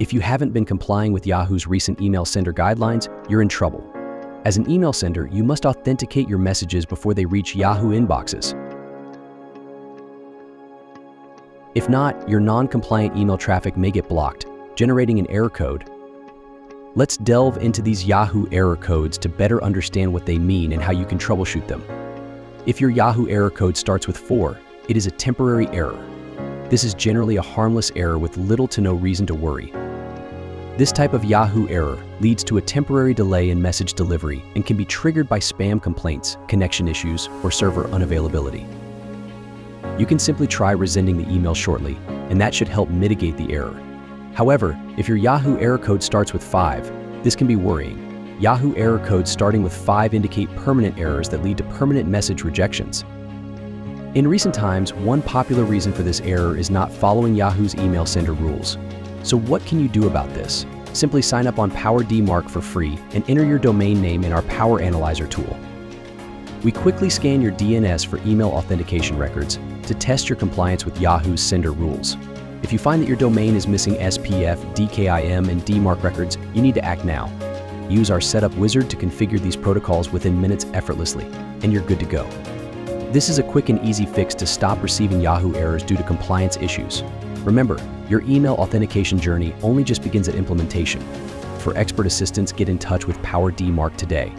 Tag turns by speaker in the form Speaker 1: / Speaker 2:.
Speaker 1: If you haven't been complying with Yahoo's recent email sender guidelines, you're in trouble. As an email sender, you must authenticate your messages before they reach Yahoo inboxes. If not, your non-compliant email traffic may get blocked, generating an error code. Let's delve into these Yahoo error codes to better understand what they mean and how you can troubleshoot them. If your Yahoo error code starts with 4, it is a temporary error. This is generally a harmless error with little to no reason to worry. This type of Yahoo error leads to a temporary delay in message delivery and can be triggered by spam complaints, connection issues, or server unavailability. You can simply try resending the email shortly, and that should help mitigate the error. However, if your Yahoo error code starts with 5, this can be worrying. Yahoo error codes starting with 5 indicate permanent errors that lead to permanent message rejections. In recent times, one popular reason for this error is not following Yahoo's email sender rules. So what can you do about this? Simply sign up on PowerDMARC for free and enter your domain name in our Power Analyzer tool. We quickly scan your DNS for email authentication records to test your compliance with Yahoo's sender rules. If you find that your domain is missing SPF, DKIM, and DMARC records, you need to act now. Use our setup wizard to configure these protocols within minutes effortlessly, and you're good to go. This is a quick and easy fix to stop receiving Yahoo errors due to compliance issues. Remember, your email authentication journey only just begins at implementation. For expert assistance, get in touch with PowerDMARC today.